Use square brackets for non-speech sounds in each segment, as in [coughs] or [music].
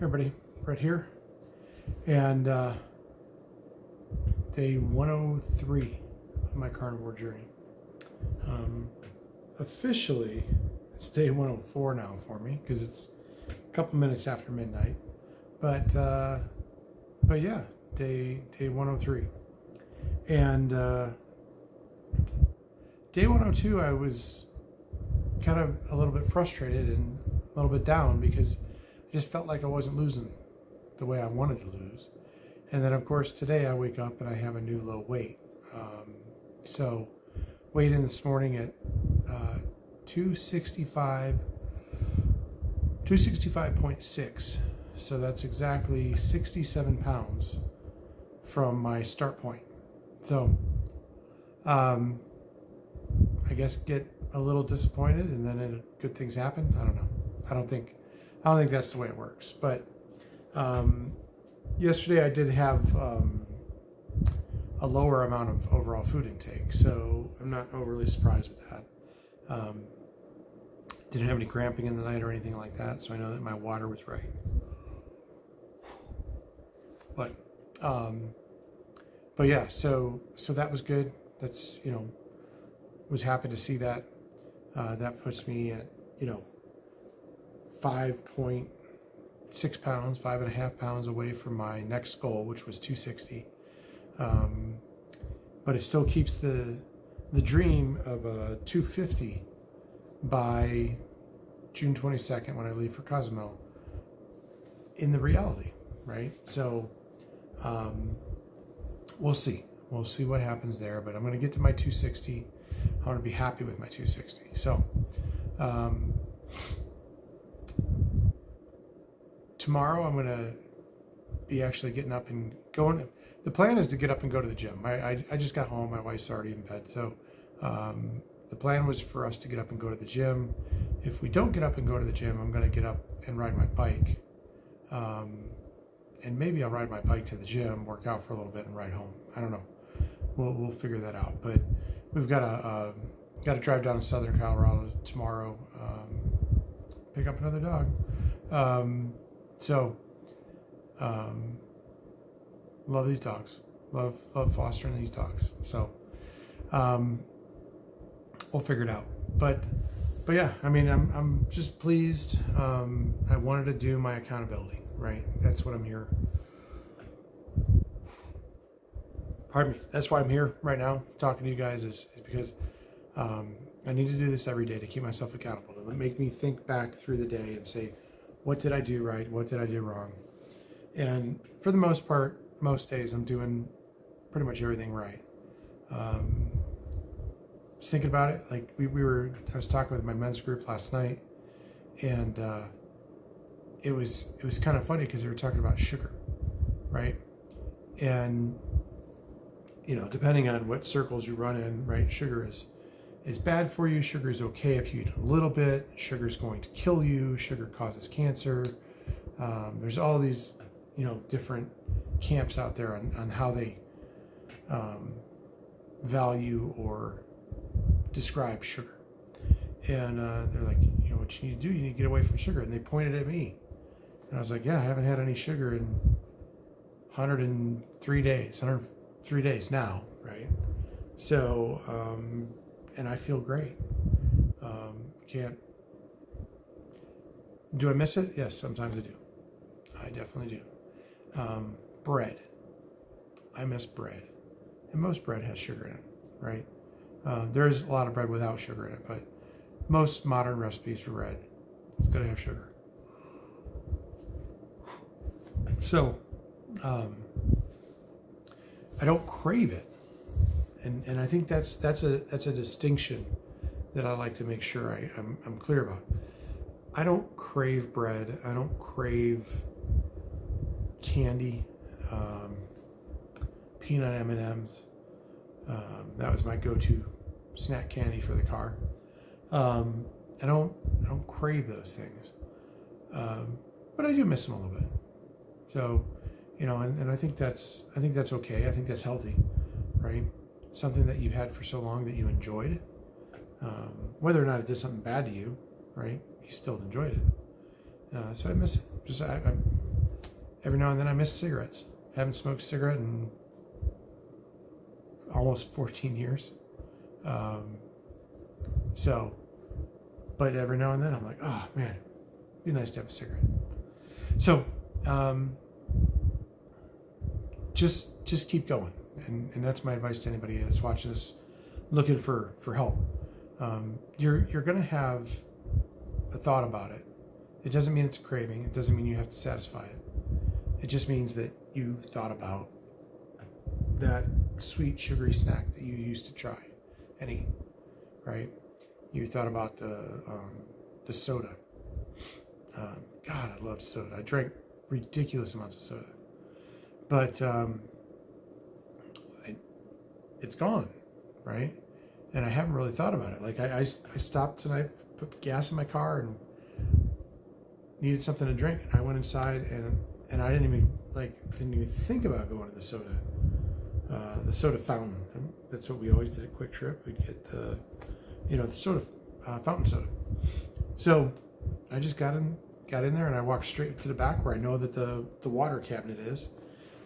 everybody, right here, and uh, day 103 of my carnivore journey. Um, officially, it's day 104 now for me because it's a couple minutes after midnight, but uh, but yeah, day day 103, and uh, day 102 I was kind of a little bit frustrated and a little bit down because I just felt like I wasn't losing the way I wanted to lose. And then, of course, today I wake up and I have a new low weight. Um, so, weighed in this morning at uh, 265, 265.6. So that's exactly 67 pounds from my start point. So, um, I guess get a little disappointed and then it, good things happen. I don't know. I don't think I don't think that's the way it works. But um, yesterday I did have um, a lower amount of overall food intake, so I'm not overly surprised with that. Um, didn't have any cramping in the night or anything like that, so I know that my water was right. But, um, but yeah, so so that was good. That's you know, was happy to see that. Uh, that puts me at you know 5.6 pounds, five and a half pounds away from my next goal, which was 260. Um, but it still keeps the the dream of a 250 by June 22nd when I leave for Cozumel in the reality, right? So um, we'll see. We'll see what happens there, but I'm going to get to my 260. I want to be happy with my 260. So um, tomorrow I'm gonna be actually getting up and going. The plan is to get up and go to the gym. I I, I just got home. My wife's already in bed, so um, the plan was for us to get up and go to the gym. If we don't get up and go to the gym, I'm gonna get up and ride my bike. Um, and maybe I'll ride my bike to the gym, work out for a little bit, and ride home. I don't know. We'll we'll figure that out. But we've got a uh, got to drive down to Southern Colorado tomorrow. Um, pick up another dog. Um, so, um, love these dogs. Love love fostering these dogs. So, um, we'll figure it out. But, but yeah, I mean, I'm I'm just pleased. Um, I wanted to do my accountability. Right. That's what I'm here. Pardon me. That's why I'm here right now talking to you guys is, is because um, I need to do this every day to keep myself accountable, to make me think back through the day and say, what did I do right? What did I do wrong? And for the most part, most days I'm doing pretty much everything right. Um, just thinking about it, like we, we were, I was talking with my men's group last night, and uh, it was it was kind of funny because they were talking about sugar, right? And you know, depending on what circles you run in, right, sugar is is bad for you. Sugar is okay if you eat a little bit. Sugar is going to kill you. Sugar causes cancer. Um, there's all these, you know, different camps out there on, on how they um, value or describe sugar. And uh, they're like, you know, what you need to do, you need to get away from sugar. And they pointed at me. And I was like, yeah, I haven't had any sugar in 103 days, 103 days now, right? So, um, and I feel great. Um, can't. Do I miss it? Yes, sometimes I do. I definitely do. Um, bread. I miss bread. And most bread has sugar in it, right? Uh, there's a lot of bread without sugar in it, but most modern recipes for bread, it's going to have sugar. So, um, I don't crave it and and I think that's that's a that's a distinction that I like to make sure I, I'm, I'm clear about. I don't crave bread. I don't crave candy, um, peanut M and M's. Um, that was my go-to snack candy for the car. Um, I don't I don't crave those things, um, but I do miss them a little bit. So, you know, and, and I think that's I think that's okay. I think that's healthy, right? Something that you had for so long that you enjoyed, um, whether or not it did something bad to you, right? You still enjoyed it. Uh, so I miss it. Just I, I'm every now and then I miss cigarettes. Haven't smoked a cigarette in almost 14 years. Um, so, but every now and then I'm like, oh man, it'd be nice to have a cigarette. So, um, just just keep going, and and that's my advice to anybody that's watching this, looking for for help. Um, you're you're gonna have a thought about it. It doesn't mean it's a craving. It doesn't mean you have to satisfy it. It just means that you thought about that sweet sugary snack that you used to try and eat, right? You thought about the um, the soda. Um, God, I loved soda. I drank ridiculous amounts of soda, but um, it's gone, right? And I haven't really thought about it. Like I, I, I stopped tonight, put gas in my car, and needed something to drink. And I went inside, and and I didn't even like didn't even think about going to the soda, uh, the soda fountain. And that's what we always did at QuikTrip. We'd get the, you know, the soda uh, fountain soda. So I just got in got in there and I walked straight to the back where I know that the the water cabinet is,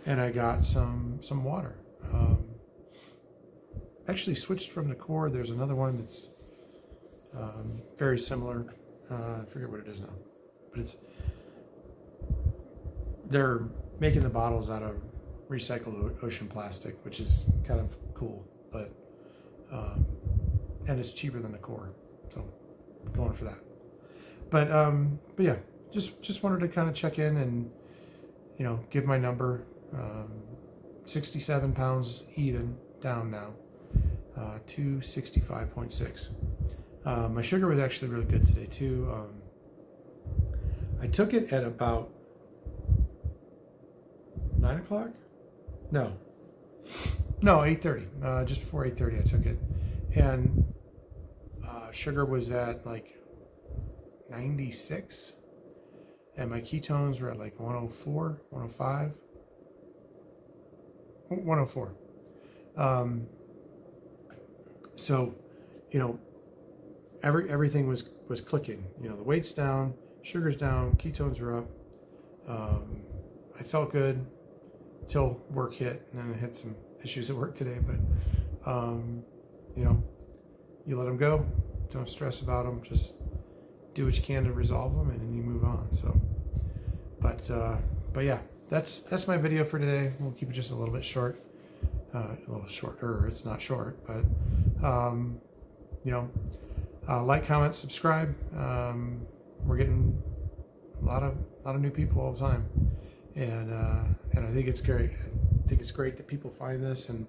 and I got some some water. Um, actually switched from the core. There's another one that's um, very similar. Uh, I forget what it is now, but it's they're making the bottles out of recycled ocean plastic, which is kind of cool, but um, and it's cheaper than the core, so going for that. But um, but yeah, just just wanted to kind of check in and you know give my number. Um, 67 pounds even down now, uh, 265.6. Uh, my sugar was actually really good today too. Um, I took it at about nine o'clock. No, no, eight thirty. Uh, just before eight thirty, I took it, and uh, sugar was at like ninety six, and my ketones were at like 104, 105, 104. Um, so, you know, every everything was was clicking. You know, the weight's down, sugar's down, ketones were up. Um, I felt good till work hit, and then I had some issues at work today. But um, you know, you let them go. Don't stress about them. Just do what you can to resolve them, and then you move on. So, but uh, but yeah, that's that's my video for today. We'll keep it just a little bit short, uh, a little shorter. It's not short, but um, you know, uh, like, comment, subscribe. Um, we're getting a lot of a lot of new people all the time, and uh, and I think it's great. I think it's great that people find this and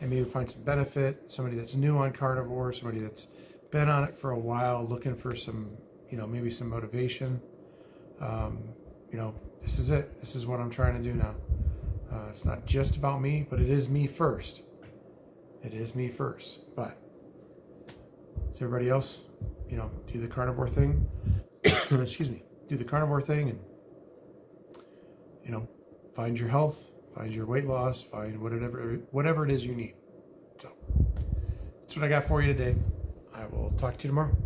and maybe find some benefit. Somebody that's new on carnivore, somebody that's been on it for a while, looking for some you know maybe some motivation. Um, you know, this is it. This is what I'm trying to do now. Uh, it's not just about me, but it is me first. It is me first. But so everybody else, you know, do the carnivore thing. [coughs] Excuse me. Do the carnivore thing and you know, find your health, find your weight loss, find whatever whatever it is you need. So that's what I got for you today. I will talk to you tomorrow.